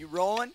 You rolling?